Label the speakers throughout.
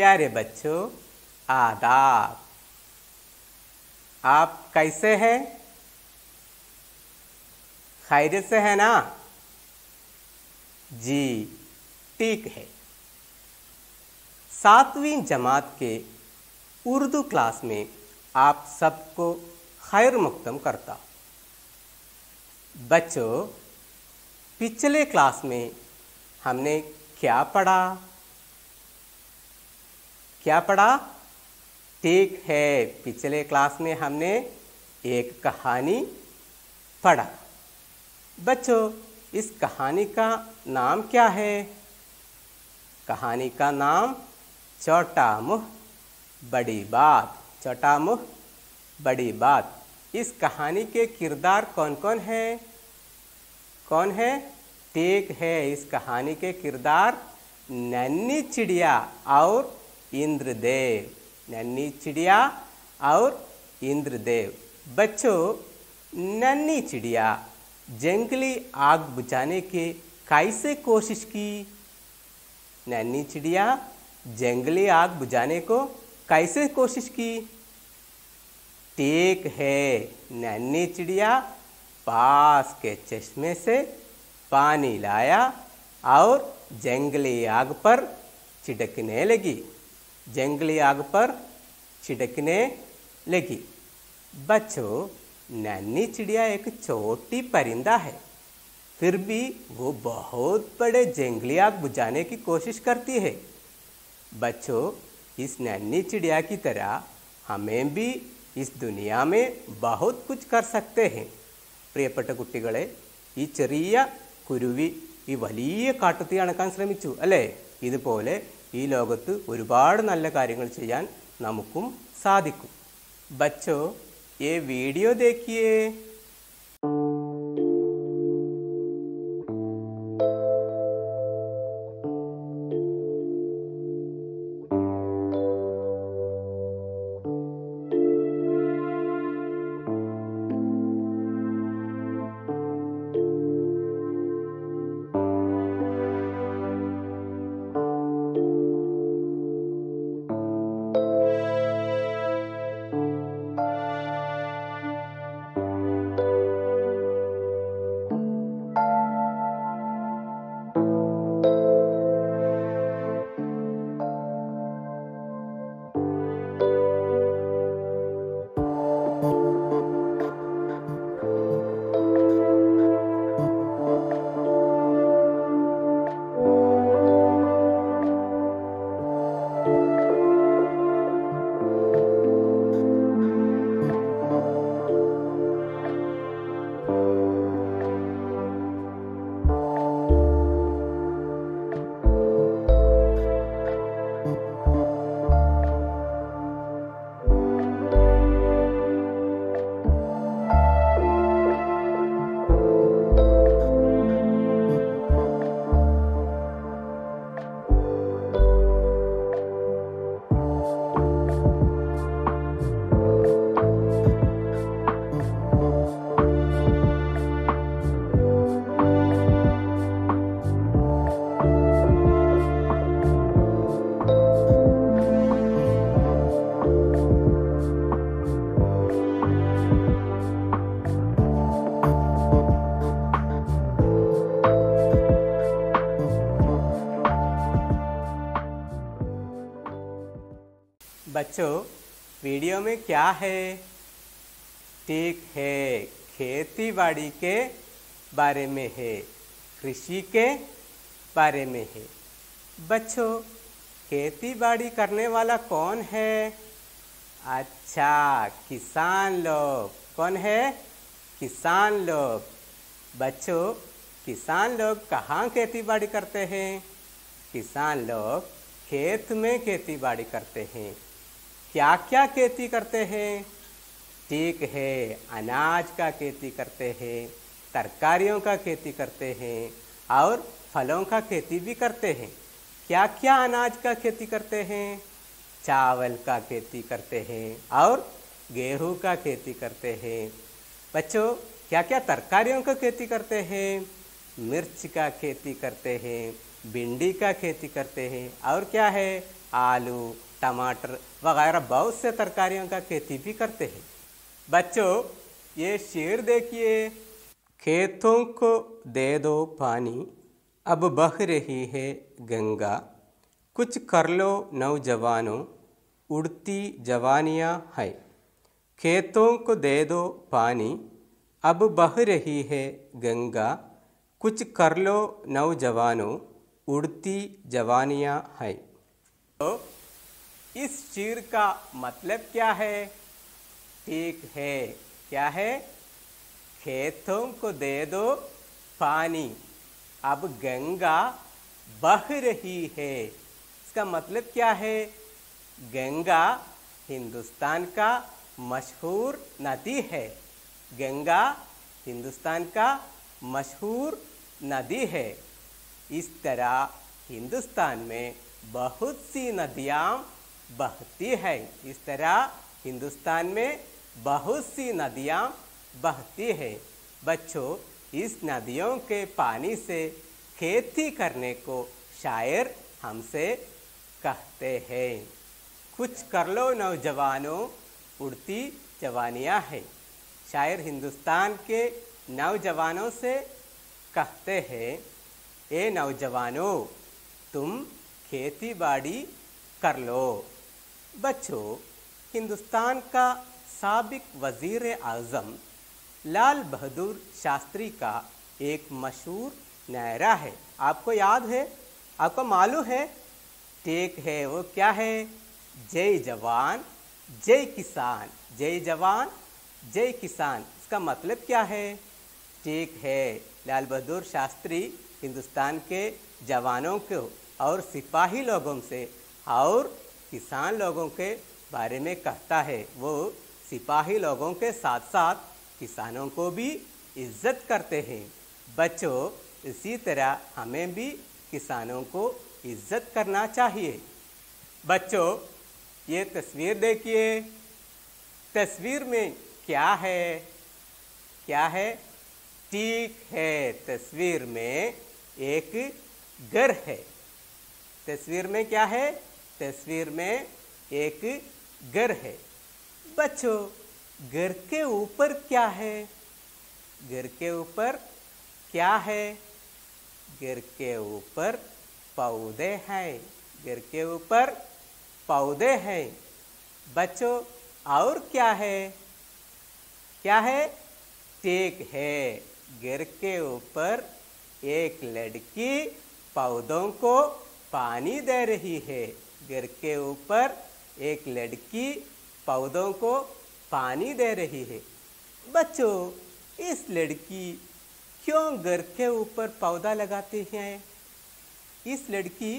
Speaker 1: प्यारे बच्चों, आदाब। आप कैसे हैं? खैरियत से है ना? जी, ठीक है। सातवीं जमात के उर्दू क्लास में आप सबको खैर मुक्तम करता। बच्चों, पिछले क्लास में हमने क्या पढ़ा? क्या पढ़ा? ठीक है, पिछले क्लास में हमने एक कहानी पढ़ा। बच्चों, इस कहानी का नाम क्या है? कहानी का नाम छोटा मुँह बड़ी बात। छोटा मुँह बड़ी बात। इस कहानी के किरदार कौन कौन है? कौन है? ठीक है, इस कहानी के किरदार नन्ही चिड़िया और इंद्रदेव। नन्ही चिड़िया और इंद्रदेव। बच्चों, नन्ही चिड़िया, जंगली आग बुझाने के कैसे कोशिश की? नन्ही चिड़िया, जंगली आग बुझाने को कैसे कोशिश की? ठीक है, नन्ही चिड़िया, पास के चश्मे से पानी लाया और जंगली आग पर छिड़कने लगी। जंगली आग पर छिड़कने लगी बच्चों नन्ही चिड़िया एक छोटी परिंदा है फिर भी वो बहुत बड़े जंगली आग बुझाने की कोशिश करती है बच्चों इस नन्ही चिड़िया की तरह हमें भी इस दुनिया में बहुत कुछ कर सकते हैं പ്രിയപ്പെട്ട കുട്ടികളെ ഈ ചെറിയ കുരുവി ഈ വലിയ കാട്ടുതീ അണക്കാൻ ശ്രമിച്ചു അല്ലേ ഇതുപോലെ ഈ ലോകത്ത് ഒരുപാട് നല്ല കാര്യങ്ങൾ ചെയ്യാൻ നമുക്കും സാധിക്കും ബച്ചോ ये वीडियो देखिए बच्चों, वीडियो में क्या है? ठीक है खेती बाड़ी के बारे में है, कृषि के बारे में है। बच्चों खेती बाड़ी करने वाला कौन है? अच्छा किसान लोग। कौन है? किसान लोग। बच्चों, किसान लोग कहाँ खेती बाड़ी करते हैं? किसान लोग खेत में खेती बाड़ी करते हैं। क्या क्या खेती करते हैं? ठीक है, अनाज का खेती करते हैं, तरकारियों का खेती करते हैं और फलों का खेती भी करते हैं। क्या क्या अनाज का खेती करते हैं? चावल का खेती करते हैं और गेहूँ का खेती करते हैं। बच्चों क्या क्या तरकारियों का खेती करते हैं? मिर्च का खेती करते हैं, भिंडी का खेती करते हैं और क्या है? आलू टमाटर वगैरह बहुत से तरकारियों का खेती भी करते हैं। बच्चों, ये शेर देखिए। खेतों को दे दो पानी, अब बह रही है गंगा। कुछ कर लो नौजवानों, उड़ती जवानियाँ है। खेतों को दे दो पानी, अब बह रही है गंगा। कुछ कर लो नौजवानों, उड़ती जवानियाँ है। तो इस चीर का मतलब क्या है? ठीक है। क्या है? खेतों को दे दो पानी। अब गंगा बह रही है। इसका मतलब क्या है? गंगा हिंदुस्तान का मशहूर नदी है। गंगा हिंदुस्तान का मशहूर नदी है। इस तरह हिंदुस्तान में बहुत सी नदियाँ बहती है। इस तरह हिंदुस्तान में बहुत सी नदियाँ बहती है। बच्चों, इस नदियों के पानी से खेती करने को शायर हमसे कहते हैं। कुछ कर लो नौजवानों, उड़ती जवानियाँ हैं। शायर हिंदुस्तान के नौजवानों से कहते हैं, ए नौजवानों, तुम खेती बाड़ी कर लो। बच्चों, हिंदुस्तान का सबक वज़ीर आज़म, लाल बहादुर शास्त्री का एक मशहूर नायरा है। आपको याद है? आपको मालूम है? टेक है, वो क्या है? जय जवान, जय किसान, जय जवान, जय किसान। इसका मतलब क्या है? ठीक है, लाल बहादुर शास्त्री हिंदुस्तान के जवानों को और सिपाही लोगों से और किसान लोगों के बारे में कहता है। वो सिपाही लोगों के साथ साथ किसानों को भी इज़्ज़त करते हैं। बच्चों, इसी तरह हमें भी किसानों को इज़्ज़त करना चाहिए। बच्चों, ये तस्वीर देखिए। तस्वीर में क्या है? क्या है? ठीक है, तस्वीर में एक घर है। तस्वीर में क्या है? तस्वीर में एक घर है। बच्चों, घर के ऊपर क्या है? घर के ऊपर क्या है? घर के ऊपर पौधे हैं। घर के ऊपर पौधे हैं। बच्चों, और क्या है? क्या है? टेक है। घर के ऊपर एक लड़की पौधों को पानी दे रही है। गिर के ऊपर एक लड़की पौधों को पानी दे रही है। बच्चों, इस लड़की क्यों घर के ऊपर पौधा लगाती है? इस लड़की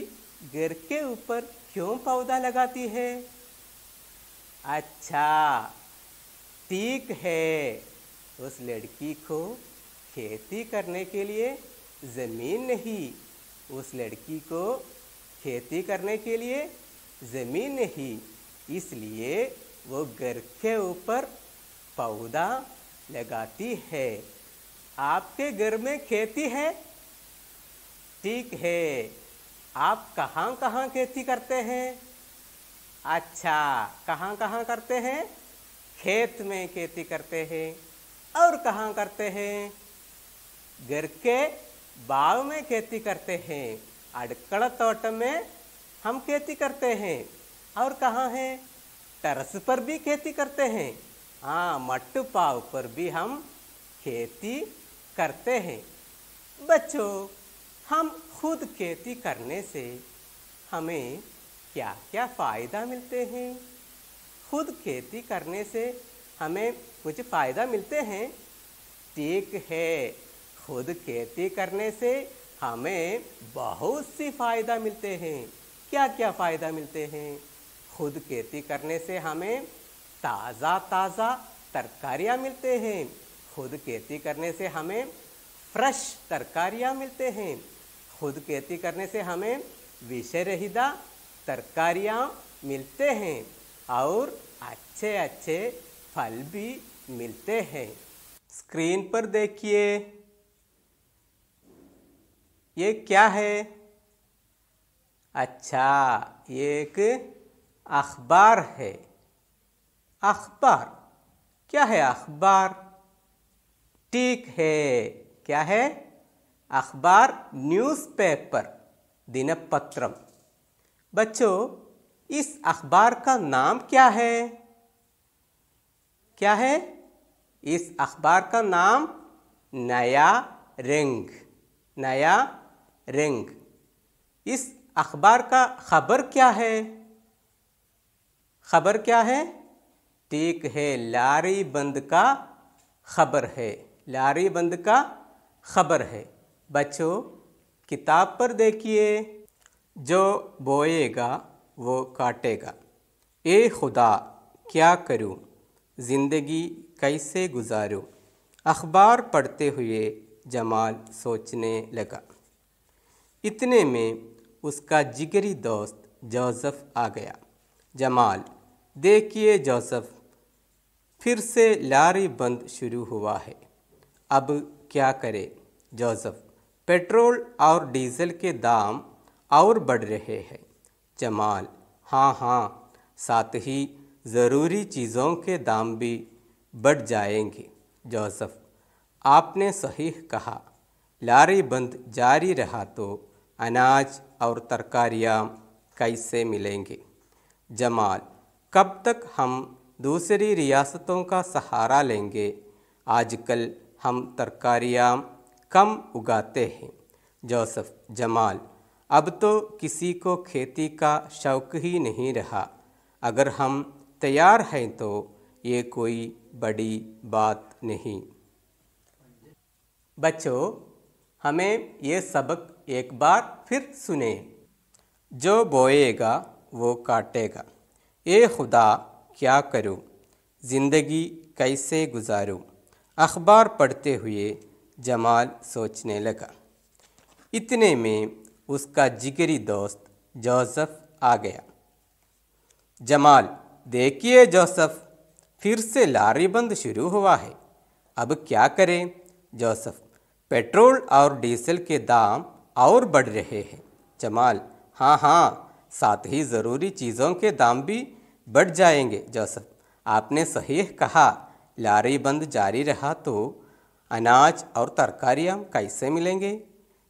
Speaker 1: घर के ऊपर क्यों पौधा लगाती है? अच्छा ठीक है। उस लड़की को खेती करने के लिए ज़मीन नहीं, उस लड़की को खेती करने के लिए ज़मीन नहीं, इसलिए वो घर के ऊपर पौधा लगाती है। आपके घर में खेती है? ठीक है। आप कहाँ कहाँ खेती करते हैं? अच्छा कहाँ कहाँ करते हैं? खेत में खेती करते हैं। और कहाँ करते हैं? घर के बाग में खेती करते हैं। अड़कड़ तोट में हम खेती करते हैं। और कहाँ है? टरस पर भी खेती करते हैं। हाँ मट्टू पाव पर भी हम खेती करते हैं। बच्चों, हम खुद खेती करने से हमें क्या क्या फ़ायदा मिलते हैं? खुद खेती करने से हमें कुछ फ़ायदा मिलते हैं? ठीक है, खुद खेती करने से हमें बहुत सी फ़ायदा मिलते हैं। क्या क्या फ़ायदा मिलते हैं? खुद खेती करने से हमें ताज़ा ताज़ा तरकारियाँ मिलते हैं। खुद खेती करने से हमें फ्रेश तरकारियाँ मिलते हैं। खुद खेती करने से हमें विषय रहिता तरकारियाँ मिलते हैं और अच्छे अच्छे फल भी मिलते हैं। स्क्रीन पर देखिए। ये क्या है? अच्छा ये एक अखबार है। अखबार, क्या है अखबार? ठीक है, क्या है? अखबार न्यूज़पेपर, दिनपत्रम। बच्चों, इस अखबार का नाम क्या है? क्या है? इस अखबार का नाम नया रंग, नया रंग। इस अखबार का खबर क्या है? खबर क्या है? ठीक है, लारी बंद का खबर है। लारी बंद का खबर है। बच्चों, किताब पर देखिए। जो बोएगा, वो काटेगा। ए खुदा, क्या करूँ? ज़िंदगी कैसे गुजारूं? अखबार पढ़ते हुए जमाल सोचने लगा। इतने में उसका जिगरी दोस्त जोसेफ आ गया। जमाल, देखिए जोसेफ, फिर से लारी बंद शुरू हुआ है। अब क्या करे जोसेफ? पेट्रोल और डीजल के दाम और बढ़ रहे हैं। जमाल हाँ हाँ साथ ही ज़रूरी चीज़ों के दाम भी बढ़ जाएँगे। जोसेफ, आपने सही कहा, लारी बंद जारी रहा तो अनाज और तरकारियाँ कैसे मिलेंगे। जमाल, कब तक हम दूसरी रियासतों का सहारा लेंगे? आजकल हम तरकारियाँ कम उगाते हैं। जोसफ, जमाल, अब तो किसी को खेती का शौक ही नहीं रहा। अगर हम तैयार हैं तो ये कोई बड़ी बात नहीं। बच्चों, हमें ये सबक एक बार फिर सुने। जो बोएगा, वो काटेगा। ए खुदा, क्या करूँ? ज़िंदगी कैसे गुजारूं? अखबार पढ़ते हुए जमाल सोचने लगा। इतने में उसका जिगरी दोस्त जोसेफ आ गया। जमाल, देखिए जोसफ़, फिर से लारी बंद शुरू हुआ है। अब क्या करें? जोसफ़, पेट्रोल और डीजल के दाम और बढ़ रहे हैं। जमाल। हाँ हाँ साथ ही ज़रूरी चीज़ों के दाम भी बढ़ जाएँगे, जोसेफ। आपने सही कहा, लारी बंद जारी रहा तो अनाज और तरकारियाँ कैसे मिलेंगे?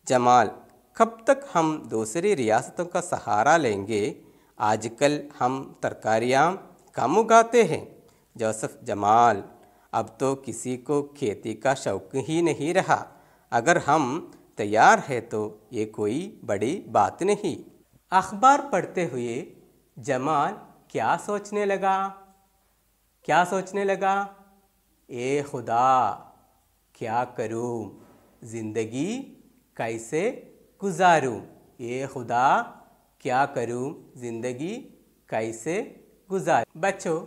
Speaker 1: जमाल। कब तक हम दूसरी रियासतों का सहारा लेंगे? आजकल हम तरकारियाँ कम उगाते हैं, जोसफ। जमाल। अब तो किसी को खेती का शौक ही नहीं रहा। अगर हम तैयार है तो ये कोई बड़ी बात नहीं। अखबार पढ़ते हुए जमाल क्या सोचने लगा? क्या सोचने लगा? ए खुदा, क्या करूँ? ज़िंदगी कैसे गुजारूं? ए खुदा, क्या करूँ? ज़िंदगी कैसे गुजार? बच्चों,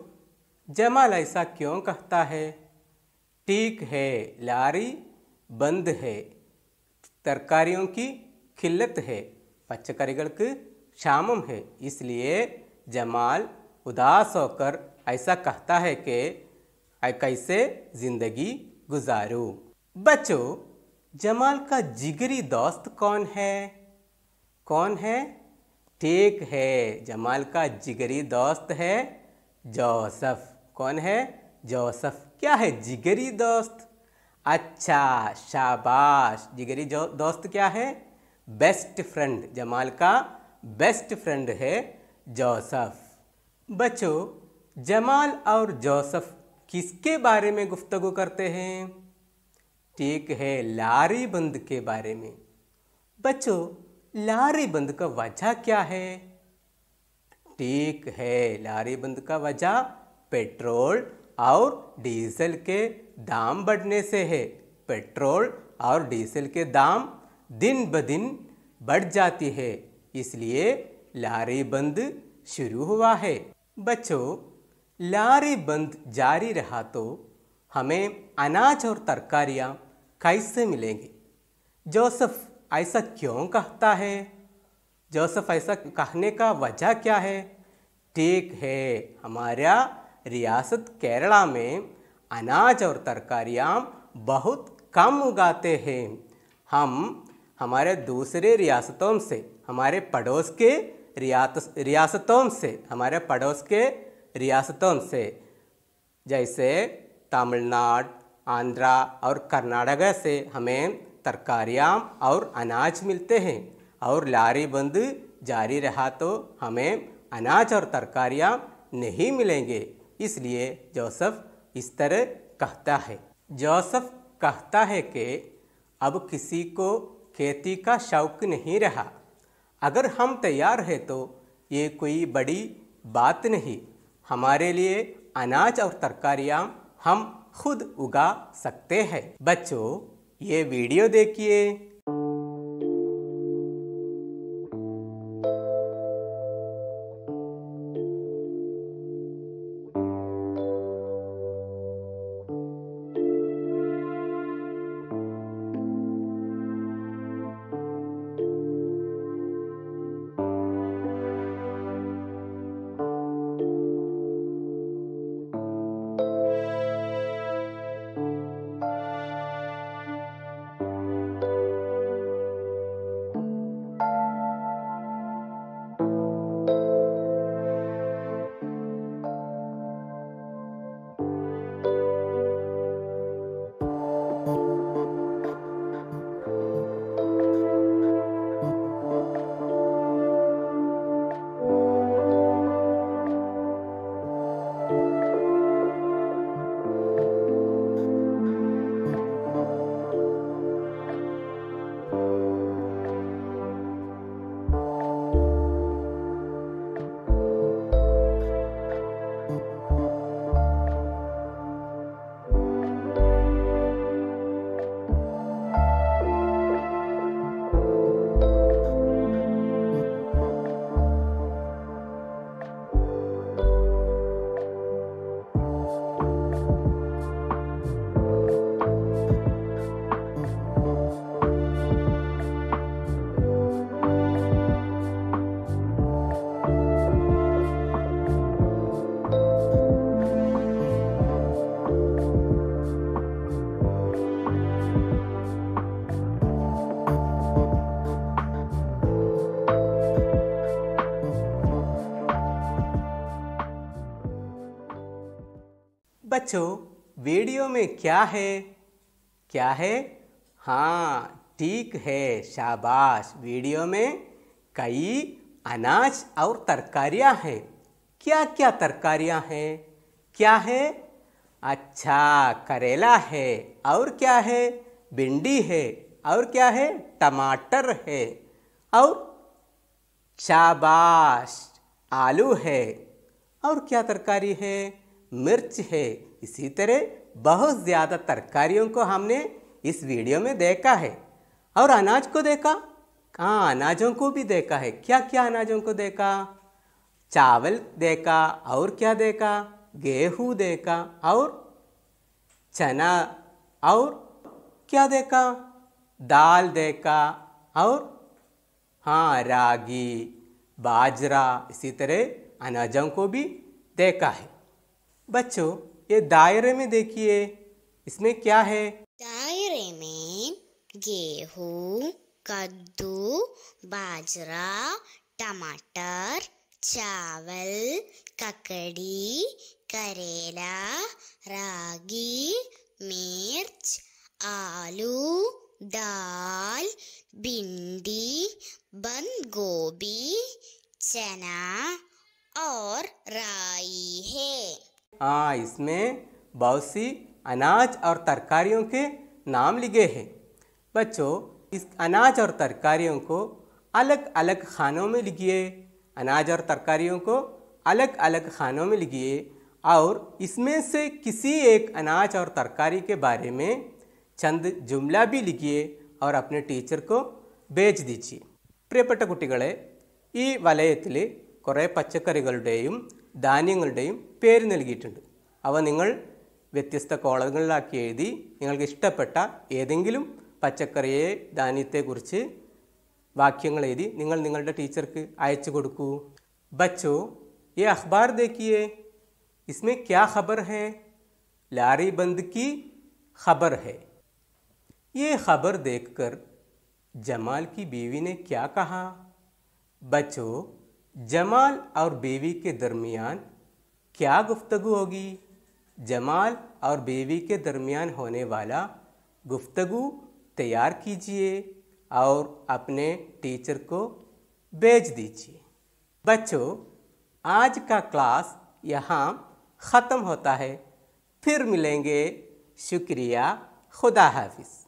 Speaker 1: जमाल ऐसा क्यों कहता है? ठीक है, लारी, बंद है। तरकारियों की खिल्लत है पच्चकरीगढ़ क्षाम है। इसलिए जमाल उदास होकर ऐसा कहता है कि कैसे ज़िंदगी गुजारूँ? बच्चों, जमाल का जिगरी दोस्त कौन है? कौन है? ठीक है, जमाल का जिगरी दोस्त है जोसफ। कौन है? जोसफ। क्या है जिगरी दोस्त? अच्छा शाबाश। जिगरी जो दोस्त क्या है? बेस्ट फ्रेंड जमाल का बेस्ट फ्रेंड है जोसफ। बच्चों, जमाल और जोसफ किसके बारे में गुफ्तगु करते हैं? ठीक है, लारी बंद के बारे में। बच्चों, लारी बंद का वजह क्या है? ठीक है, लारी बंद का वजह पेट्रोल और डीजल के दाम बढ़ने से है। पेट्रोल और डीजल के दाम दिन ब दिन बढ़ जाती है। इसलिए लारी बंद शुरू हुआ है। बच्चों, लारी बंद जारी रहा तो हमें अनाज और तरकारियाँ कैसे मिलेंगी? जोसफ ऐसा क्यों कहता है? जोसफ ऐसा कहने का वजह क्या है? ठीक है, हमारा रियासत केरला में अनाज और तरकारियाँ बहुत कम उगाते हैं। हम हमारे दूसरे रियासतों से, हमारे पड़ोस के रियात, रियासतों से, हमारे पड़ोस के रियासतों से, जैसे तमिलनाडु, आंध्रा और कर्नाटक से हमें तरकारियाँ और अनाज मिलते हैं। और लारी बंद जारी रहा तो हमें अनाज और तरकारियाँ नहीं मिलेंगे। इसलिए जोसफ इस तरह कहता है। जोसफ कहता है कि अब किसी को खेती का शौक नहीं रहा। अगर हम तैयार हैं तो ये कोई बड़ी बात नहीं। हमारे लिए अनाज और तरकारियाँ हम खुद उगा सकते हैं। बच्चों, ये वीडियो देखिए। बच्चों, वीडियो में क्या है? क्या है? हाँ ठीक है, शाबाश। वीडियो में कई अनाज और तरकारियाँ हैं। क्या क्या तरकारियाँ हैं? क्या है? अच्छा करेला है, और क्या है? भिंडी है, और क्या है? टमाटर है, और शाबाश। आलू है, और क्या तरकारी है? मिर्च है। इसी तरह बहुत ज़्यादा तरकारियों को हमने इस वीडियो में देखा है। और अनाज को देखा? हाँ अनाजों को भी देखा है। क्या क्या अनाजों को देखा? चावल देखा और क्या देखा? गेहूँ देखा और चना और क्या देखा? दाल देखा और हाँ रागी, बाजरा, इसी तरह अनाजों को भी देखा है। बच्चों, ये दायरे में देखिए, इसमें क्या है?
Speaker 2: दायरे में गेहूँ, कद्दू, बाजरा, टमाटर, चावल, ककड़ी, करेला, रागी, मिर्च, आलू, दाल, भिंडी, बंद गोभी, चना और राई है।
Speaker 1: हाँ इसमें बहुत सी अनाज और तरकारियों के नाम लिखे हैं बच्चों इस अनाज और तरकारियों को अलग अलग खानों में लिखिए अनाज और तरकारियों को अलग अलग खानों में लिखिए और इसमें से किसी एक अनाज और तरकारी के बारे में ചന്ദ് ജുംല ബി ലിഖിയെ അവർ अपने ടീച്ചർ को भेज दीजिए പ്രിയപ്പെട്ട കുട്ടികളെ ഈ വലയത്തിൽ കുറേ പച്ചക്കറികളുടെയും ധാന്യങ്ങളുടെയും പേര് നൽകിയിട്ടുണ്ട് അവ നിങ്ങൾ വ്യത്യസ്ത കോളങ്ങളിലാക്കി എഴുതി നിങ്ങൾക്ക് ഇഷ്ടപ്പെട്ട ഏതെങ്കിലും പച്ചക്കറിയെ ധാന്യത്തെക്കുറിച്ച് വാക്യങ്ങൾ എഴുതി നിങ്ങൾ നിങ്ങളുടെ ടീച്ചർക്ക് അയച്ചു കൊടുക്കൂ ബച്ചോ ये अखबार देखिए इसमें क्या खबर है लारी बंद की खबर है ये खबर देखकर जमाल की बीवी ने क्या कहा बच्चों जमाल और बीवी के दरमियान क्या गुफ्तगु होगी? जमाल और बीवी के दरमियान होने वाला गुफ्तगु तैयार कीजिए और अपने टीचर को भेज दीजिए। बच्चों, आज का क्लास यहाँ ख़त्म होता है। फिर मिलेंगे। शुक्रिया। खुदा हाफिज़।